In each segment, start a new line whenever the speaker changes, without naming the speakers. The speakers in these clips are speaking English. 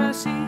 Mercy.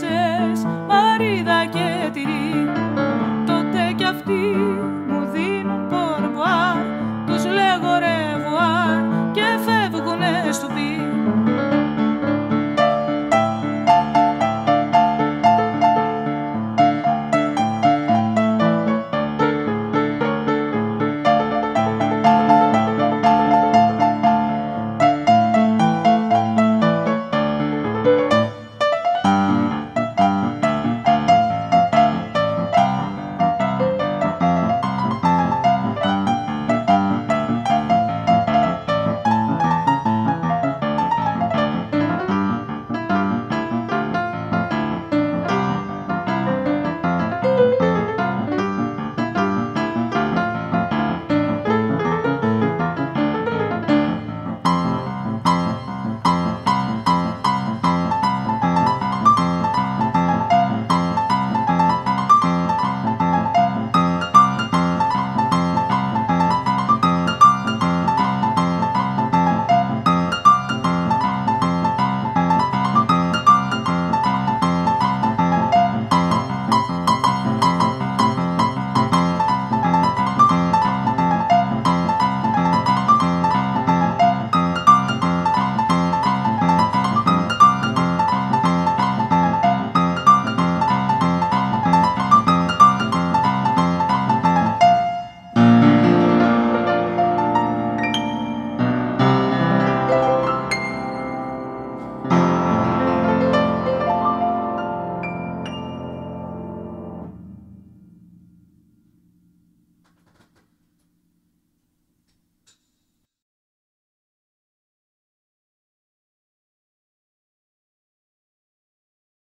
Fiato